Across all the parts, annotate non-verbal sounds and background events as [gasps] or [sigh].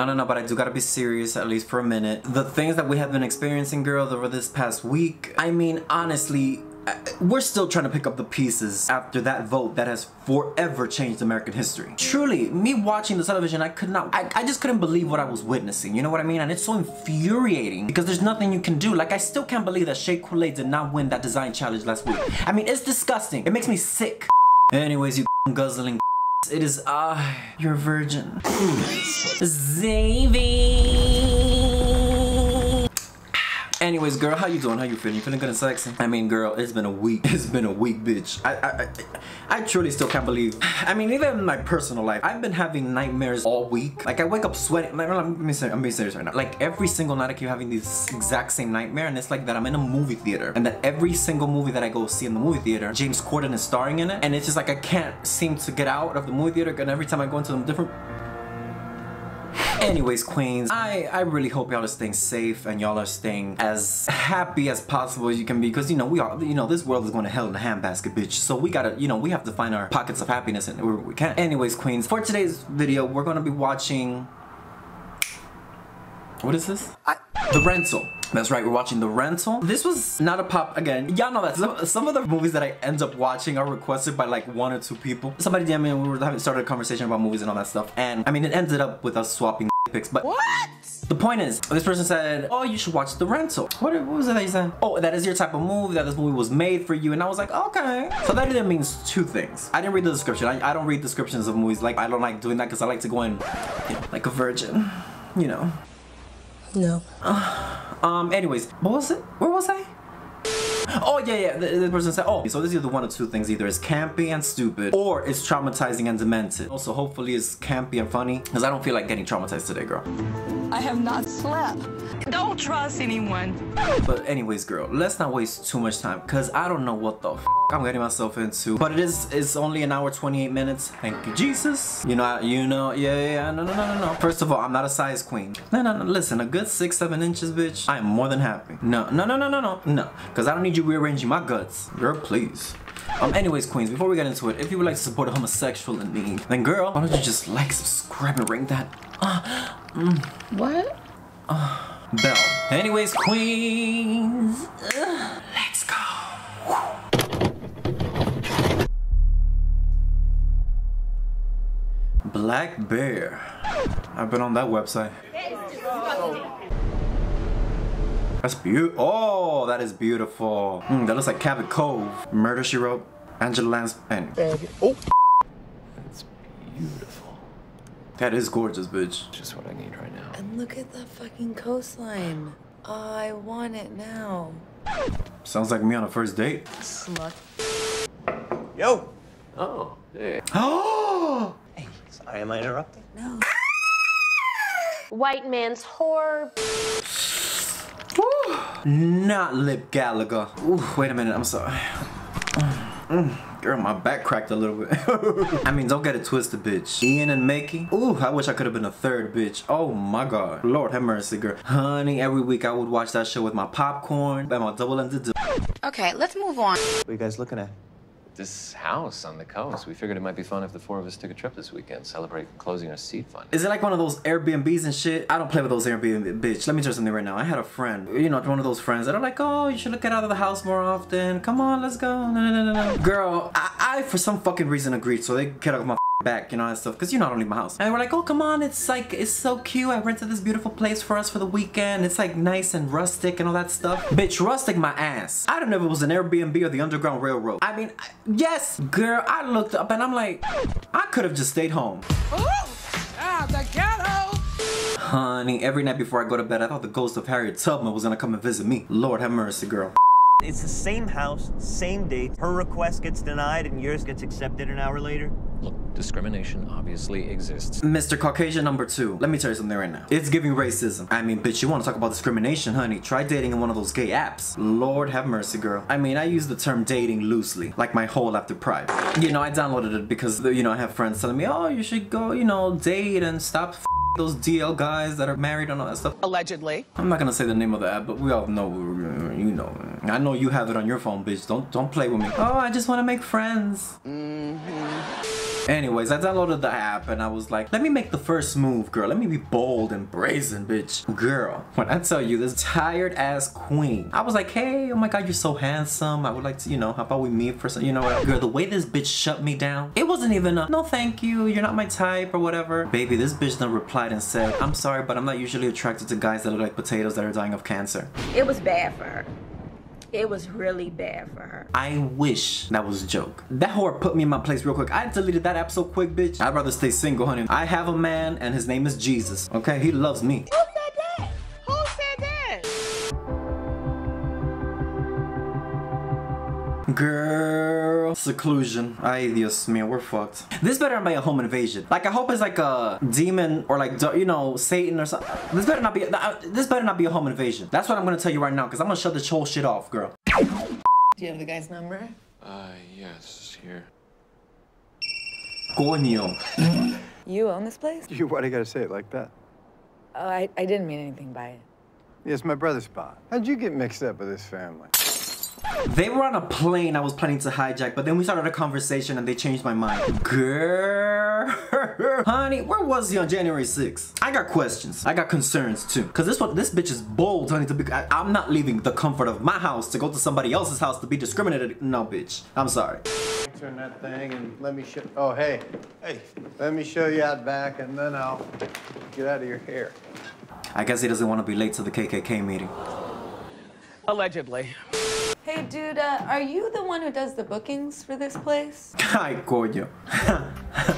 No, no, no, but I do gotta be serious, at least for a minute. The things that we have been experiencing, girl, over this past week, I mean, honestly, we're still trying to pick up the pieces after that vote that has forever changed American history. Truly, me watching the television, I could not, I, I just couldn't believe what I was witnessing, you know what I mean? And it's so infuriating because there's nothing you can do. Like, I still can't believe that Shea Coulee did not win that design challenge last week. I mean, it's disgusting. It makes me sick. Anyways, you guzzling it is I, your virgin. Zavy. Anyways, girl, how you doing? How you feeling? You feeling good and sexy? I mean, girl, it's been a week. It's been a week, bitch. I, I, I, I truly still can't believe. I mean, even in my personal life, I've been having nightmares all week. Like, I wake up sweating. Like, I'm, being serious, I'm being serious right now. Like, every single night I keep having this exact same nightmare, and it's like that I'm in a movie theater, and that every single movie that I go see in the movie theater, James Corden is starring in it, and it's just like I can't seem to get out of the movie theater, and every time I go into a different Anyways, queens, I, I really hope y'all are staying safe and y'all are staying as happy as possible as you can be because, you know, we are, you know, this world is going to hell in a handbasket, bitch. So we gotta, you know, we have to find our pockets of happiness and where we can. Anyways, queens, for today's video, we're going to be watching... What is this? I, the Rental. That's right, we're watching The Rental. This was not a pop, again, y'all know that some, some, of the movies that I end up watching are requested by like one or two people. Somebody DM me and we were having started a conversation about movies and all that stuff. And I mean, it ended up with us swapping [laughs] pics, but- What? The point is, this person said, oh, you should watch The Rental. What, what was it that you said? Oh, that is your type of movie, that this movie was made for you. And I was like, okay. So that either means two things. I didn't read the description. I, I don't read descriptions of movies. Like, I don't like doing that because I like to go in, you know, like a virgin, you know. No. Um, anyways, what was it? Where was I? Oh yeah, yeah. The, the, person said, "Oh, so this is either one of two things: either it's campy and stupid, or it's traumatizing and demented." Also, hopefully, it's campy and funny, because I don't feel like getting traumatized today, girl. I have not slept. Don't trust anyone. But anyways, girl, let's not waste too much time, because I don't know what the f I'm getting myself into. But it is it's only an hour 28 minutes. Thank you, Jesus. You know, you know, yeah, yeah, no, no, no, no, no. First of all, I'm not a size queen. No, no, no. Listen, a good six, seven inches, bitch. I am more than happy. No, no, no, no, no, no, no. Because I don't need you rearranging my guts. Girl, please. Um, anyways, queens, before we get into it, if you would like to support a homosexual in me, then girl, why don't you just like, subscribe, and ring that uh, mm, what? Uh, bell. Anyways, queens, uh, let's go. Black Bear. I've been on that website. That's beautiful. Oh, that is beautiful. Mm, that looks like Cabot Cove. Murder, She Wrote. Angela Lance. And oh. That's beautiful. That is gorgeous, bitch. Just what I need right now. And look at the fucking coastline. Oh, I want it now. Sounds like me on a first date. Slut. Yo. Oh, hey. Oh! [gasps] hey, sorry, am I interrupting? No. White man's whore. Not Lip Gallagher. Ooh, wait a minute, I'm sorry. Mm, girl, my back cracked a little bit. [laughs] I mean, don't get it twisted, bitch. Ian and Mickey. Ooh, I wish I could have been a third bitch. Oh my god. Lord have mercy, girl. Honey, every week I would watch that show with my popcorn and my double-ended. Okay, let's move on. What are you guys looking at? This house on the coast. We figured it might be fun if the four of us took a trip this weekend, celebrate closing our seed fund. Is it like one of those Airbnbs and shit? I don't play with those Airbnb, bitch. Let me tell you something right now. I had a friend, you know, one of those friends that are like, oh, you should get out of the house more often. Come on, let's go. No, no, no, no, no. Girl, I, I for some fucking reason agreed, so they get out of my back, you know, and stuff, because you know I don't only my house. And we're like, oh, come on, it's like, it's so cute. I rented this beautiful place for us for the weekend. It's like nice and rustic and all that stuff. Bitch, rustic my ass. I don't know if it was an Airbnb or the Underground Railroad. I mean, yes, girl, I looked up and I'm like, I could have just stayed home. Ooh, ah, the ghetto. Honey, every night before I go to bed, I thought the ghost of Harriet Tubman was gonna come and visit me. Lord have mercy, girl. It's the same house, same date. Her request gets denied and yours gets accepted an hour later. Look, discrimination obviously exists. Mr. Caucasian number two, let me tell you something right now. It's giving racism. I mean, bitch, you want to talk about discrimination, honey? Try dating in one of those gay apps. Lord have mercy, girl. I mean, I use the term dating loosely, like my whole after Pride. You know, I downloaded it because, you know, I have friends telling me, oh, you should go, you know, date and stop those DL guys that are married and all that stuff. Allegedly. I'm not gonna say the name of the app, but we all know, you know. I know you have it on your phone, bitch. Don't don't play with me. Oh, I just want to make friends. Mm-hmm. Anyways, I downloaded the app and I was like, let me make the first move, girl. Let me be bold and brazen, bitch. Girl, when I tell you this tired ass queen, I was like, hey, oh my god, you're so handsome. I would like to, you know, how about we meet for some, you know what? Girl, the way this bitch shut me down, it wasn't even a, no thank you, you're not my type or whatever. Baby, this bitch then replied and said, I'm sorry, but I'm not usually attracted to guys that look like potatoes that are dying of cancer. It was bad for her. It was really bad for her. I wish that was a joke. That whore put me in my place real quick. I deleted that app so quick, bitch. I'd rather stay single, honey. I have a man and his name is Jesus. Okay, he loves me. Seclusion. Ay, Dios mío, we're fucked. This better not be a home invasion. Like, I hope it's like a demon or like, you know, Satan or something. This better not be, uh, this better not be a home invasion. That's what I'm gonna tell you right now, because I'm gonna shut this whole shit off, girl. Do you have the guy's number? Uh, yes, here. Coño. You own this place? You, why do you gotta say it like that? Oh, I, I didn't mean anything by it. Yes, my brother's spot. How'd you get mixed up with this family? They were on a plane I was planning to hijack, but then we started a conversation and they changed my mind. Girl, [laughs] honey, where was he on January 6th? I got questions. I got concerns too. Cause this one, this bitch is bold, honey. To be, I, I'm not leaving the comfort of my house to go to somebody else's house to be discriminated. No, bitch. I'm sorry. Turn that thing and let me show. Oh, hey, hey, let me show you out back, and then I'll get out of your hair. I guess he doesn't want to be late to the KKK meeting. Allegedly. Hey, dude, uh, are you the one who does the bookings for this place? [laughs] Ay, coño. [laughs]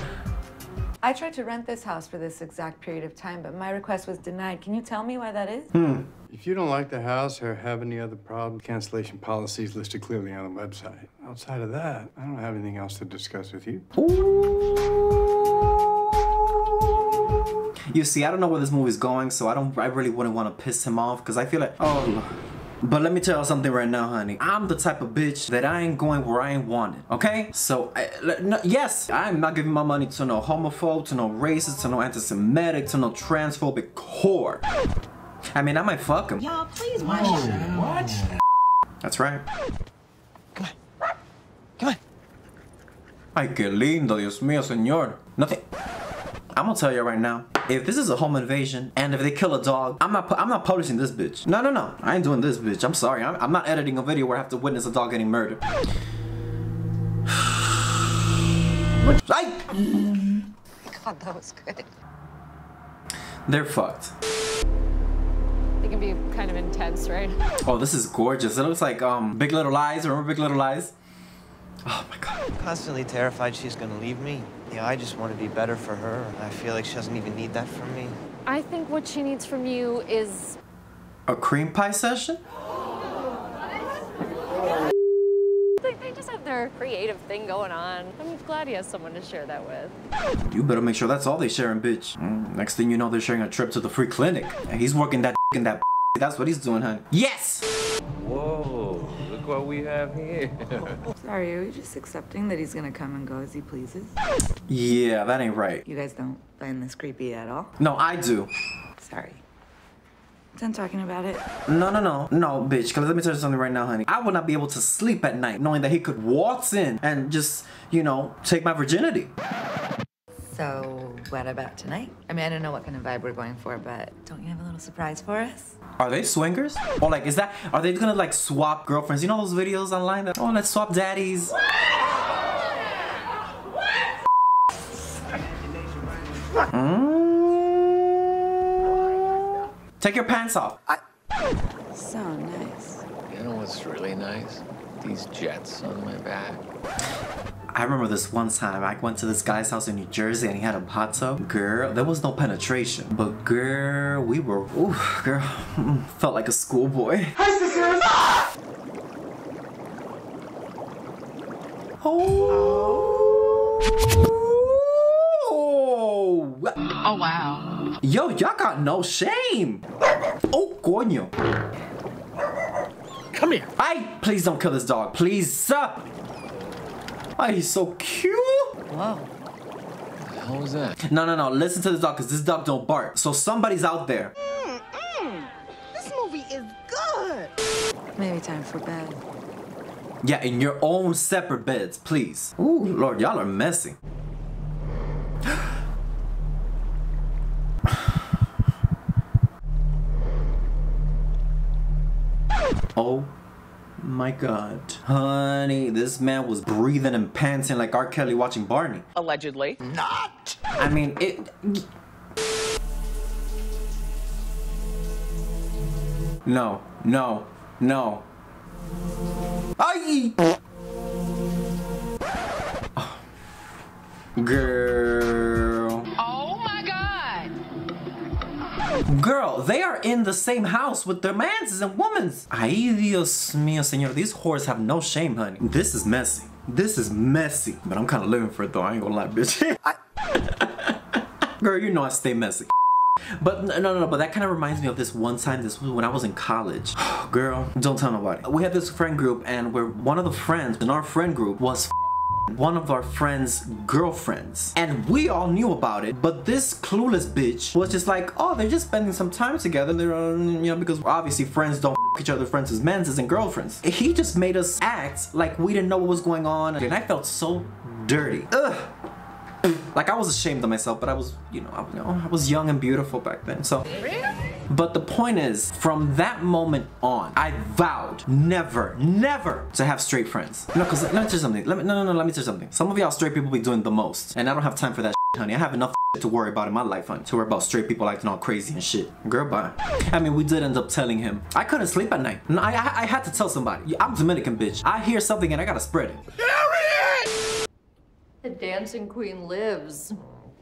I tried to rent this house for this exact period of time, but my request was denied. Can you tell me why that is? If you don't like the house or have any other problems, cancellation policies listed clearly on the website. Outside of that, I don't have anything else to discuss with you. You see, I don't know where this movie's going, so I don't. I really wouldn't want to piss him off because I feel like, oh. Lord. But let me tell you something right now, honey. I'm the type of bitch that I ain't going where I ain't wanted. Okay? So, I, no, yes, I'm not giving my money to no homophobe, to no racist, to no anti-Semitic, to no transphobic whore. I mean, I might fuck him. Y'all, please watch it. Oh, That's right. Come on. Come on. Ay, qué lindo, Dios mío, señor. Nothing. I'm gonna tell you right now. If this is a home invasion and if they kill a dog, I'm not. I'm not publishing this bitch. No, no, no. I ain't doing this bitch. I'm sorry. I'm, I'm not editing a video where I have to witness a dog getting murdered. [sighs] Ay! God, that was good. They're fucked. It can be kind of intense, right? Oh, this is gorgeous. It looks like um Big Little Lies. Remember Big Little Lies? Oh my god. I'm constantly terrified she's gonna leave me. Yeah, I just want to be better for her. I feel like she doesn't even need that from me. I think what she needs from you is A cream pie session? they, they just have their creative thing going on. I'm glad he has someone to share that with. You better make sure that's all they sharing, bitch. Mm, next thing you know, they're sharing a trip to the free clinic. And he's working that [laughs] in that. [laughs] That's what he's doing, honey. Yes. Whoa, look what we have here. [laughs] Sorry, are we just accepting that he's gonna come and go as he pleases? Yeah, that ain't right. You guys don't find this creepy at all? No, I do. Sorry. Done talking about it. No, no, no, no, bitch. Cause let me tell you something right now, honey. I would not be able to sleep at night knowing that he could waltz in and just, you know, take my virginity. So, what about tonight? I mean, I don't know what kind of vibe we're going for, but don't you have a little surprise for us? Are they swingers? Or like, is that? Are they gonna like swap girlfriends? You know those videos online that oh, let's swap daddies. Mm. Take your pants off. I, So nice. You know what's really nice? These jets on my back. I remember this one time I went to this guy's house in New Jersey and he had a hot tub. Girl, there was no penetration, but girl, we were, ooh, girl, [laughs] felt like a schoolboy. Oh. oh. Oh, wow. Yo, y'all got no shame. Oh, coño. Come here. Ay, please don't kill this dog, please. sir. Oh, he's so cute. Wow. How was that? No, no, no. Listen to this dog, because this dog don't bark. So somebody's out there. Mm, mm. This movie is good. Maybe time for bed. Yeah, in your own separate beds, please. Ooh, Lord, y'all are messy. [gasps] oh my god. Honey, this man was breathing and panting like R. Kelly watching Barney. Allegedly. Not! I mean, it. No, no, no. Ay! Girl. Girl, they are in the same house with their mans and womans. Ay, Dios mío, señor. These whores have no shame, honey. This is messy. This is messy. But I'm kind of living for it, though. I ain't gonna lie, bitch. [laughs] Girl, you know I stay messy. But no, no, no, but that kind of reminds me of this one time, this was when I was in college. Girl, don't tell nobody. We had this friend group and we're one of the friends in our friend group was one of our friends' girlfriends. And we all knew about it, but this clueless bitch was just like, oh, they're just spending some time together. They're, uh, you know, because obviously friends don't each other friends as men's as and girlfriends. He just made us act like we didn't know what was going on, and I felt so dirty. Ugh. Like I was ashamed of myself, but I was, you know, I, you know, I was young and beautiful back then. So, but the point is, from that moment on, I vowed never, never to have straight friends. No, cause let me tell you something. Let me, no, no, no. Let me tell you something. Some of y'all straight people be doing the most, and I don't have time for that, shit, honey. I have enough shit to worry about in my life, honey. To worry about straight people acting all crazy and shit. Girl, bye. I mean, we did end up telling him. I couldn't sleep at night. No, I, I, I had to tell somebody. I'm Dominican, bitch. I hear something and I gotta spread it. The dancing queen lives.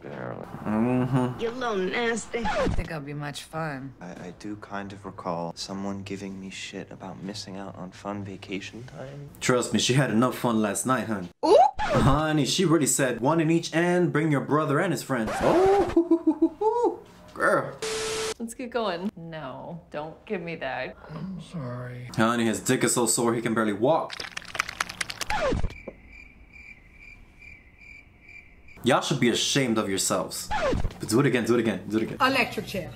Mm-hmm. You little nasty. I think it'll be much fun. I, I do kind of recall someone giving me shit about missing out on fun vacation time. Trust me, she had enough fun last night, honey. Honey, she really said one in each end, bring your brother and his friends. Oh, [laughs] girl. Let's get going. No, don't give me that. I'm sorry. Honey, his dick is so sore he can barely walk. Y'all should be ashamed of yourselves. But do it again, do it again, do it again. Electric chair.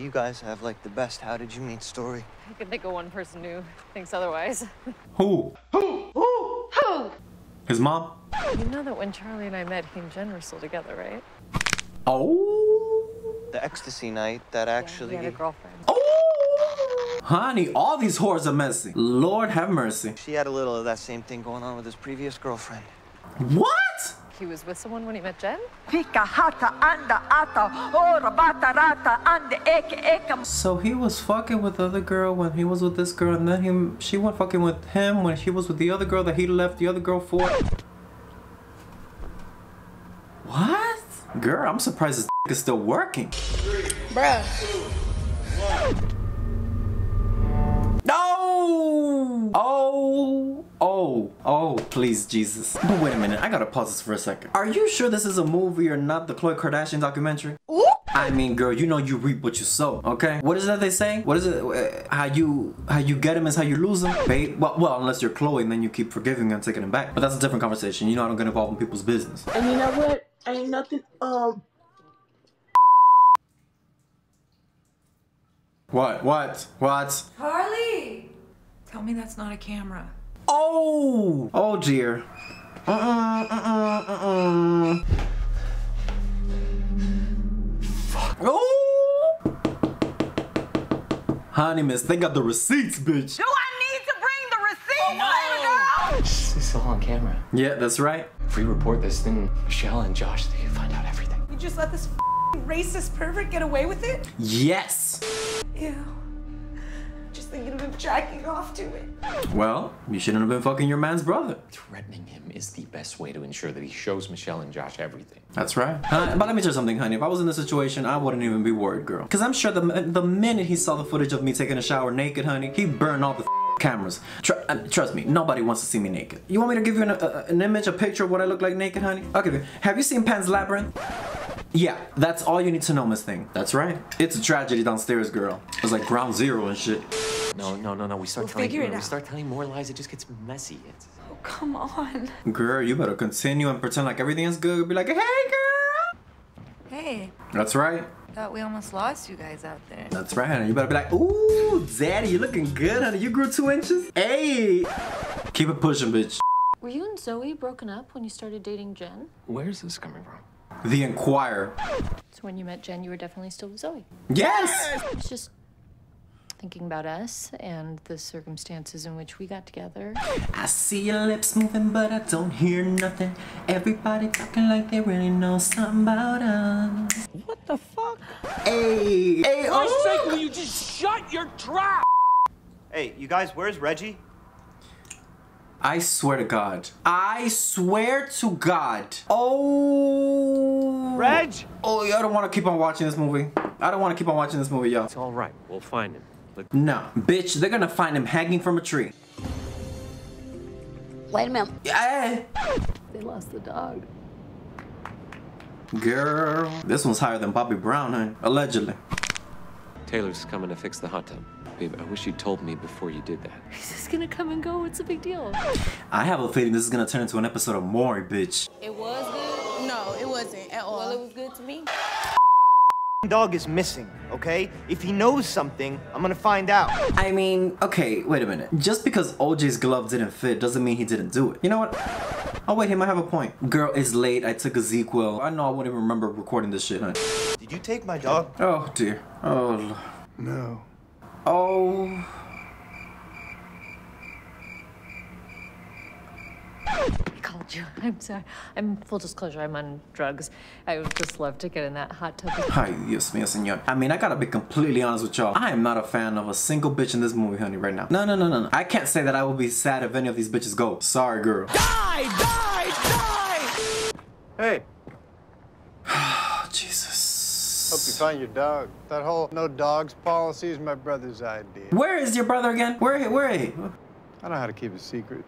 You guys have like the best how did you meet story. I can think of one person who thinks otherwise. [laughs] Who? Who? Who? Who? His mom? You know that when Charlie and I met, he and Jen were still together, right? Oh. The ecstasy night that actually. He had a girlfriend. Oh. Honey, all these whores are messy. Lord have mercy. She had a little of that same thing going on with his previous girlfriend. What? He was with someone when he met Jen? Pika hata anda ata ora bata rata ande eke eke. So he was fucking with the other girl when he was with this girl, and then him she went fucking with him when he was with the other girl that he left the other girl for. What? Girl, I'm surprised this [laughs] is still working. Bruh. No! Oh, oh, oh, please, Jesus. But wait a minute, I gotta pause this for a second. Are you sure this is a movie or not the Khloe Kardashian documentary? I mean, girl, you know you reap what you sow, okay? What is that they say? What is it? Uh, How you how you get him is how you lose him, babe? Well, well, unless you're Khloe and then you keep forgiving and taking him back. But that's a different conversation. You know I don't get involved in people's business. And you know what? Ain't nothing, um, What? What? What? Harley! Tell me that's not a camera. Oh! Oh dear. Uh-uh, uh-uh, uh-uh. Fuck. Oh! Honey, miss, they got the receipts, bitch. Do I need to bring the receipt, baby oh, girl? This is all on camera. Yeah, that's right. If we report this, then Michelle and Josh, they can find out everything. you just let this racist pervert get away with it? Yes. Ew. Just thinking of him jacking off to it. Well, you shouldn't have been fucking your man's brother. Threatening him is the best way to ensure that he shows Michelle and Josh everything. That's right. Uh, but let me tell you something, honey. If I was in this situation, I wouldn't even be worried, girl. Because I'm sure the, the minute he saw the footage of me taking a shower naked, honey, he'd burn all the cameras. Tr- uh, trust me, nobody wants to see me naked. You want me to give you an, uh, an image, a picture of what I look like naked, honey? Okay, have you seen Pan's Labyrinth? Yeah, that's all you need to know, Miss Thing. That's right. It's a tragedy downstairs, girl. It was like ground zero and shit. No, no, no, no. We start We'll telling figure it we out. start telling more lies. It just gets messy. It's, Oh, come on. Girl, you better continue and pretend like everything is good. Be like, hey, girl. Hey, That's right. thought we almost lost you guys out there. That's right, honey. You better be like, ooh, daddy, you looking good, honey. You grew two inches. Hey. Keep it pushing, bitch. Were you and Zoe broken up when you started dating Jen? where's this coming from? The Inquirer. So when you met Jen, you were definitely still with Zoe. Yes. It's just thinking about us and the circumstances in which we got together. I see your lips moving, but I don't hear nothing. Everybody talking like they really know something about us. What the fuck? Hey, hey, oh. will you just shut your trap? Hey, you guys, where's Reggie? I swear to God. I swear to God. Oh. Reg? Oh, I don't want to keep on watching this movie. I don't want to keep on watching this movie, y'all. It's all right. We'll find him. Look, No, bitch, they're gonna find him hanging from a tree. Wait a minute. Yeah. They lost the dog. Girl, this one's higher than Bobby Brown, huh? Allegedly. Taylor's coming to fix the hot tub. Babe, I wish you told me before you did that. He's just gonna come and go. What's the big deal? I have a feeling this is gonna turn into an episode of Maury, bitch. It was good? No, it wasn't at all. Well, it was good to me. Dog is missing, okay? If he knows something, I'm gonna find out. I mean, okay, wait a minute. Just because OJ's glove didn't fit doesn't mean he didn't do it. You know what? Oh wait, he might have a point. Girl, it's late. I took a ZzzQuil. I know I wouldn't even remember recording this shit, huh? Did you take my dog? Oh dear. Oh. No. Oh. [laughs] called you. I'm sorry. I'm full disclosure. I'm on drugs. I would just love to get in that hot tub. Hi, yes, mío, señor. I mean, I gotta be completely honest with y'all. I am not a fan of a single bitch in this movie, honey, right now. No, no, no, no, no. I can't say that I will be sad if any of these bitches go. Sorry, girl. Die! Die! Die! Hey, Oh, [sighs] Jesus. hope you find your dog. That whole no dogs policy is my brother's idea. Where is your brother again? Where, where? where is he? I know how to keep a secret.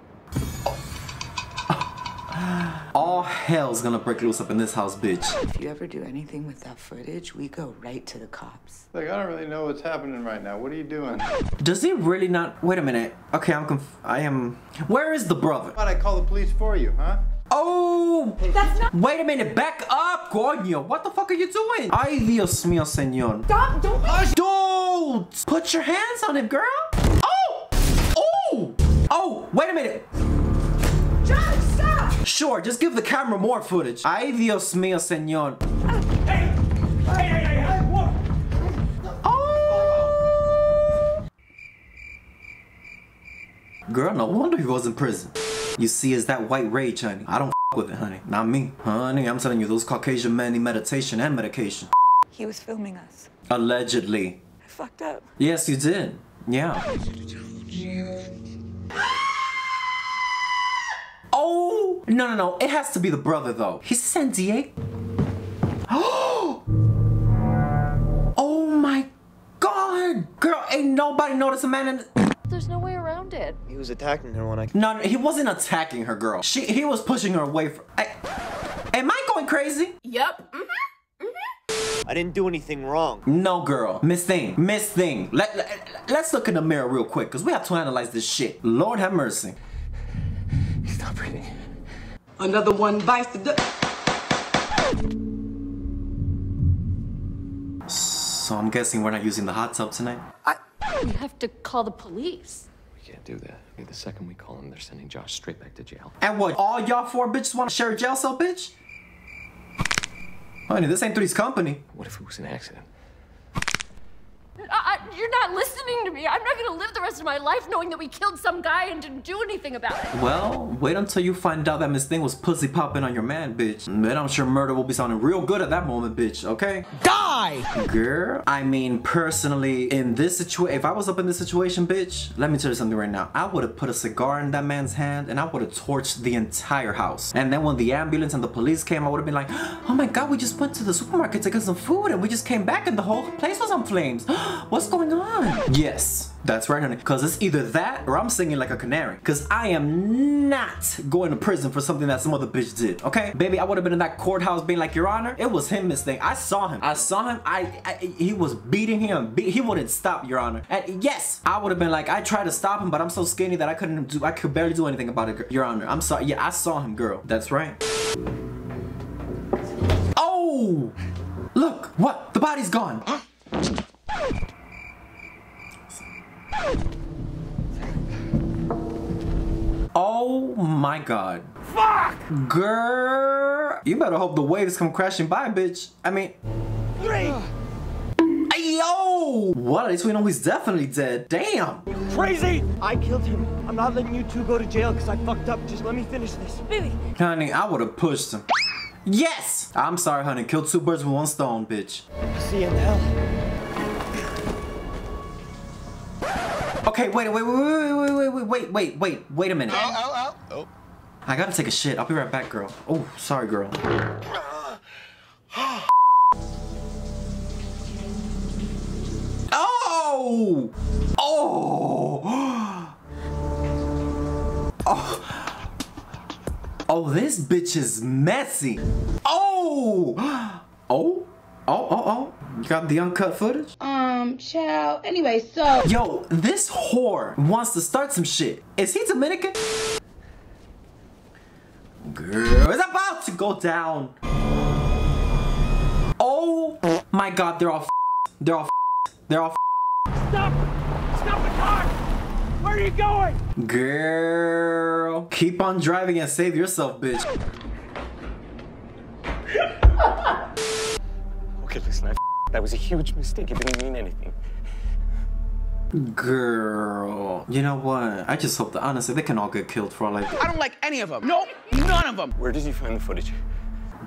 All hell's gonna break loose up in this house, bitch. If you ever do anything with that footage, we go right to the cops. Like, I don't really know what's happening right now. What are you doing? Does he really not? Wait a minute. Okay, I'm conf- I am. Where is the brother? Why'd I call the police for you, huh? Oh! That's not. Wait a minute. Back up, coño. What the fuck are you doing? Ay, Dios mío, señor. Stop! Don't. Don't put your hands on him, girl. Oh! Oh! Oh! Wait a minute. John, stop! Sure, just give the camera more footage. Ay, Dios mío, señor. Hey! Hey, hey, hey, Oh! Girl, no wonder he was in prison. You see, it's that white rage, honey. I don't with it, honey. Not me. Honey, I'm telling you, those Caucasian men need meditation and medication. He was filming us. Allegedly. I fucked up. Yes, you did. Yeah. Oh! No, no, no. It has to be the brother, though. He's San Diego. Oh! [gasps] Oh my god! Girl, ain't nobody noticed a man in. There's no way around it. He was attacking her when I. No, no, he wasn't attacking her, girl. She, he was pushing her away from. I, am I going crazy? Yep. Mm-hmm. I didn't do anything wrong. No, girl. Miss Thing. Miss Thing. Let, let, let's look in the mirror real quick, because we have to analyze this shit. Lord have mercy. He's not breathing. Another one bites the dust. So I'm guessing we're not using the hot tub tonight? I... We have to call the police. We can't do that. The second we call them, they're sending Josh straight back to jail. And what, all y'all four bitches want to share a jail cell, bitch? Honey, this ain't Three's Company. What if it was an accident? I, I, you're not listening to me. I'm not gonna live the rest of my life knowing that we killed some guy and didn't do anything about it. Well, wait until you find out that Miss Thing was pussy popping on your man, bitch. Then I'm sure murder will be sounding real good at that moment, bitch, okay? Die! Girl, I mean, personally, in this situation, if I was up in this situation, bitch, let me tell you something right now. I would have put a cigar in that man's hand and I would have torched the entire house. And then when the ambulance and the police came, I would have been like, oh my god, we just went to the supermarket to get some food and we just came back and the whole place was on flames. [gasps] What's going on? Yes. That's right, honey. Because it's either that or I'm singing like a canary. Because I am not going to prison for something that some other bitch did, okay? Baby, I would have been in that courthouse being like, Your Honor, it was him, Miss Thing. I saw him. I saw him. I, I He was beating him. Be he wouldn't stop, Your Honor. And yes, I would have been like, I tried to stop him, but I'm so skinny that I couldn't do, I could barely do anything about it, Your Honor. I'm sorry. Yeah, I saw him, girl. That's right. Oh! Look, what? The body's gone. Oh my god. Fuck! Girl, you better hope the waves come crashing by, bitch. I mean, Three! Ay, yo! What? At we know he's definitely dead. Damn! Crazy! I killed him. I'm not letting you two go to jail because I fucked up. Just let me finish this. Baby. Honey, I would have pushed him. Yes! I'm sorry, honey. Killed two birds with one stone, bitch. See you in hell. Okay, wait, wait, wait, wait, wait, wait, wait, wait, wait, wait, wait a minute. Oh, oh, oh. Oh. I gotta take a shit. I'll be right back, girl. Oh, sorry, girl. Oh! Oh! Oh! Oh, this bitch is messy. Oh! Oh? Oh, oh, oh. You got the uncut footage? Um, Um, child. Anyway, so. Yo, this whore wants to start some shit. Is he Dominican? Girl, it's about to go down. Oh my god, they're all f- They're all f- They're all f- Stop! Stop the car! Where are you going? Girl, keep on driving and save yourself, bitch. [laughs] Okay, listen, I that was a huge mistake. It didn't mean anything. Girl, you know what? I just hope that honestly they can all get killed for all like I don't like any of them. Nope, none of them. Where did you find the footage?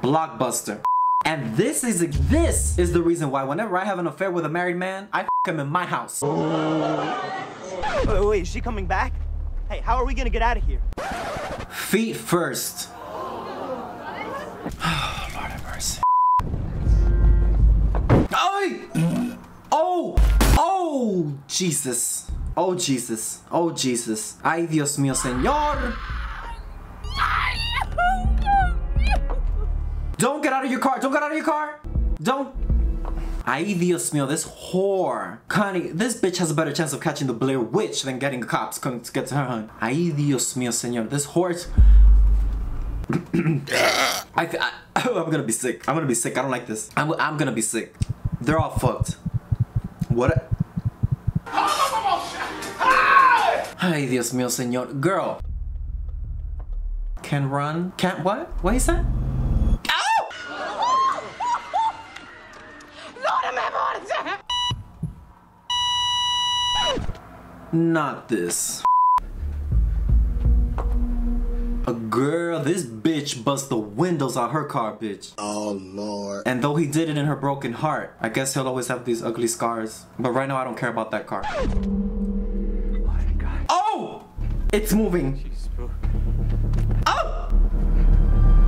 Blockbuster. And this is this is the reason why whenever I have an affair with a married man, I f him in my house. Wait, wait, is she coming back? Hey, how are we gonna get out of here? Feet first. Jesus. Oh Jesus. Oh Jesus. Ay Dios mío, Señor. Don't get out of your car. Don't get out of your car. Don't. Ay Dios mío, this whore. Connie, this bitch has a better chance of catching the Blair Witch than getting the cops to get to her. Ay Dios mío, Señor. This whore. [coughs] I, I, [coughs] I'm gonna be sick. I'm gonna be sick. I don't like this. I'm, I'm gonna be sick. They're all fucked. What? Ay, Dios mío, señor. Girl. Can run. Can't what? What is that? said? Not this. Girl, this bitch bust the windows out her car, bitch. Oh, Lord. And though he did it in her broken heart, I guess he'll always have these ugly scars. But right now, I don't care about that car. Oh! It's moving. Oh!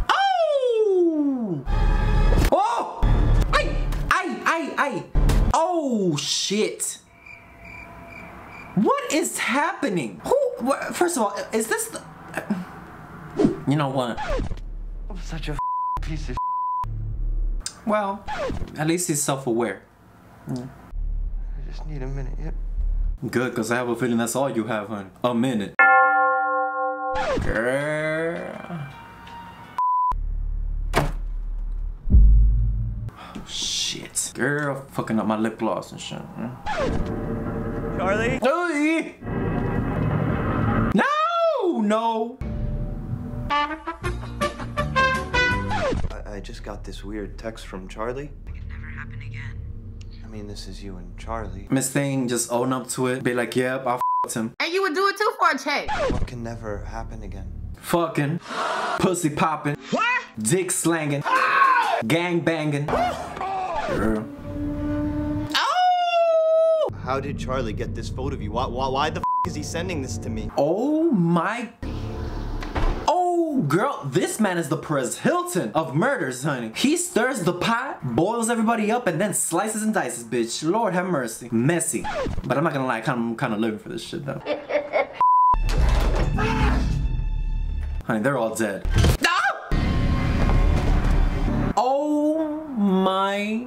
Oh! Oh! Ay! Ay! Ay! Ay! Oh, shit. What is happening? Who? What, first of all, is this the... You know what? I'm such a piece of [laughs] Well, at least he's self-aware. Mm. I just need a minute, yep. Good, because I have a feeling that's all you have, honey. A minute. Girl. Oh, [sighs] shit. Girl, fucking up my lip gloss and shit. Charlie? Hey! No! No! I, I just got this weird text from Charlie. It can never happen again. I mean, this is you and Charlie. Miss Thing, just own up to it. Be like, yep, I f***ed him. And you would do it too for a check. What can never happen again? Fucking. Pussy popping. Dick slanging. Gang banging. Girl. How did Charlie get this photo of you? Why, why, why the f is he sending this to me? Oh my. Girl, this man is the Perez Hilton of murders, honey. He stirs the pot, boils everybody up, and then slices and dices, bitch. Lord have mercy. Messy. But I'm not gonna lie, I'm kind of living for this shit, though. [laughs] honey, they're all dead. Ah! Oh my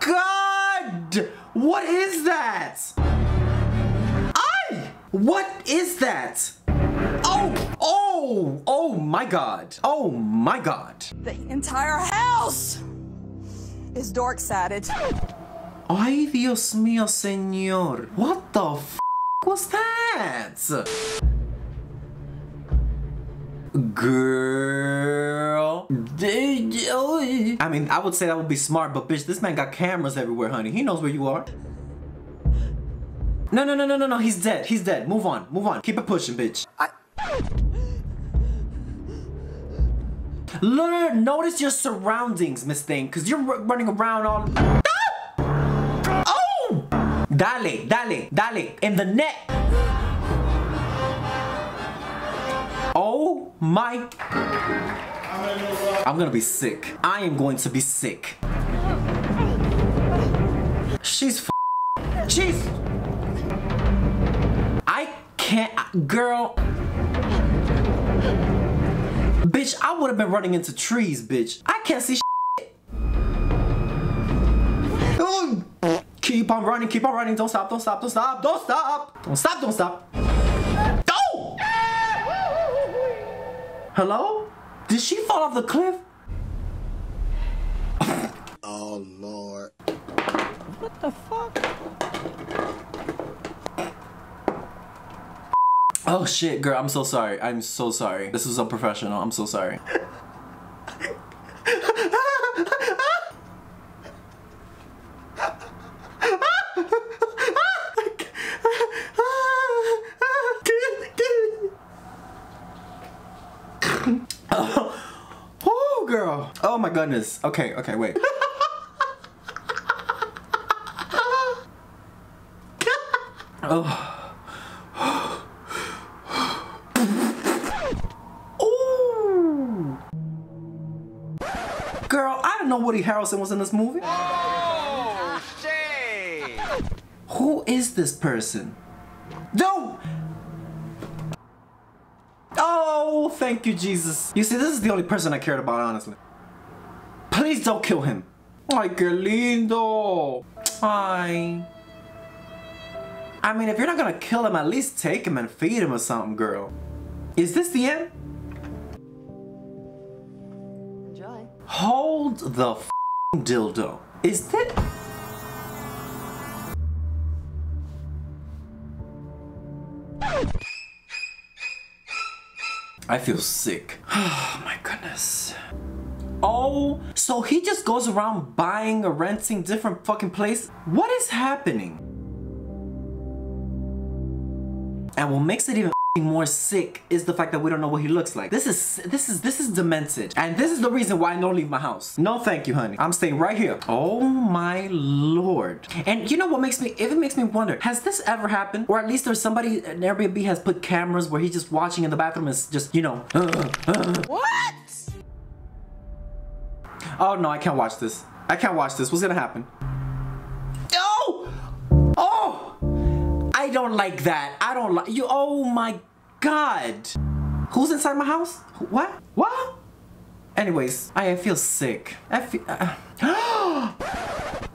god! What is that? I! What is that? Oh! Oh! Oh my god! Oh my god! The entire house is dark sided. Ay, Dios mío, señor. What the f was that? Girl. I mean, I would say that would be smart, but bitch, this man got cameras everywhere, honey. He knows where you are. No, no, no, no, no, no. He's dead. He's dead. Move on. Move on. Keep it pushing, bitch. Learn, notice your surroundings, Miss Thing, because you're running around on. Ah! Oh! Dale, dale, dale. In the neck. Oh my. I'm gonna be sick. I am going to be sick. She's She's. I can't. Girl. Bitch, I would have been running into trees, bitch. I can't see shit. Keep on running, keep on running. Don't stop, don't stop, don't stop, don't stop. Don't stop, don't stop. Go! Hello? Did she fall off the cliff? Oh, Lord. What the fuck? Oh shit, girl, I'm so sorry. I'm so sorry. This was unprofessional. I'm so sorry. oh, girl. Oh my goodness. Okay, okay, wait. [laughs] oh. Woody Harrelson was in this movie. Oh, Shay! Who is this person? No! Oh, thank you, Jesus. You see, this is the only person I cared about, honestly. Please don't kill him. Ay, qué lindo. Ay. I mean, if you're not gonna kill him, at least take him and feed him or something, girl. Is this the end? Enjoy. Hold the dildo. Is that? I feel sick. [sighs] Oh my goodness. Oh, so he just goes around buying or renting different fucking places? What is happening? And what makes it even more sick is the fact that we don't know what he looks like. This is this is this is demented. And this is the reason why I don't leave my house. No thank you, honey. I'm staying right here. Oh my lord. And you know what makes me even makes me wonder, has this ever happened? Or at least there's somebody an Airbnb has put cameras where he's just watching in the bathroom and just, you know. uh, uh. What? Oh no, I can't watch this. I can't watch this. What's gonna happen? I don't like that. I don't like you. Oh my god. Who's inside my house? What? What? Anyways, I feel sick. I feel. Uh, [gasps]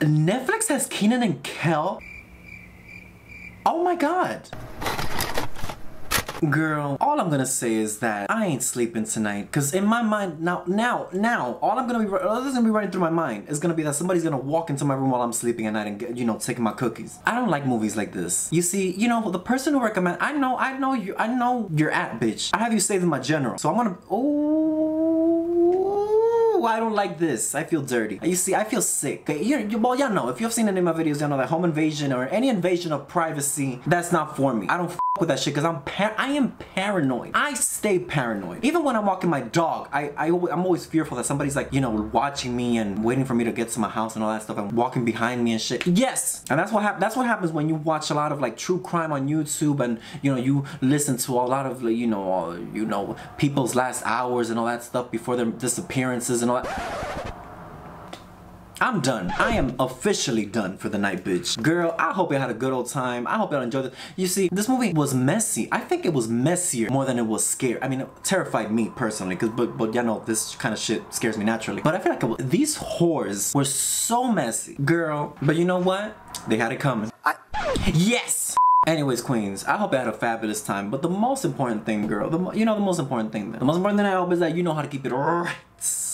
Netflix has Kenan and Kel. Oh my god. Girl, all I'm gonna say is that I ain't sleeping tonight. Cause in my mind now, now, now, all I'm gonna be, all that's gonna be running through my mind is gonna be that somebody's gonna walk into my room while I'm sleeping at night and get, you know, taking my cookies. I don't like movies like this. You see, you know, the person who recommend, I know, I know you, I know you're at, bitch. I have you saved in my general, so I'm gonna. Oh, I don't like this. I feel dirty. You see, I feel sick. Okay, you, you, well, y'all know. If you've seen any of my videos, y'all know that home invasion or any invasion of privacy, that's not for me. I don't with that shit because I'm I am paranoid. I stay paranoid. Even when I'm walking my dog, I, I I'm always fearful that somebody's like, you know, watching me and waiting for me to get to my house and all that stuff and walking behind me and shit. Yes! And that's what hap that's what happens when you watch a lot of like true crime on YouTube and you know, you listen to a lot of you know, uh, you know, people's last hours and all that stuff before their disappearances and all that. I'm done. I am officially done for the night, bitch. Girl, I hope you had a good old time. I hope y'all enjoyed it. You see, this movie was messy. I think it was messier more than it was scary. I mean, it terrified me personally, cause but but you know this kind of shit scares me naturally. But I feel like was, these whores were so messy, girl. But you know what? They had it coming. I, yes. Anyways, queens, I hope you had a fabulous time. But the most important thing, girl, the you know the most important thing, the most important thing I hope is that you know how to keep it right.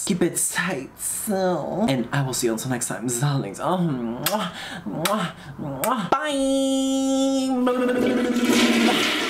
Keep it tight, so. And I will see you until next time, darlings. Oh, mwah, mwah, mwah. Bye.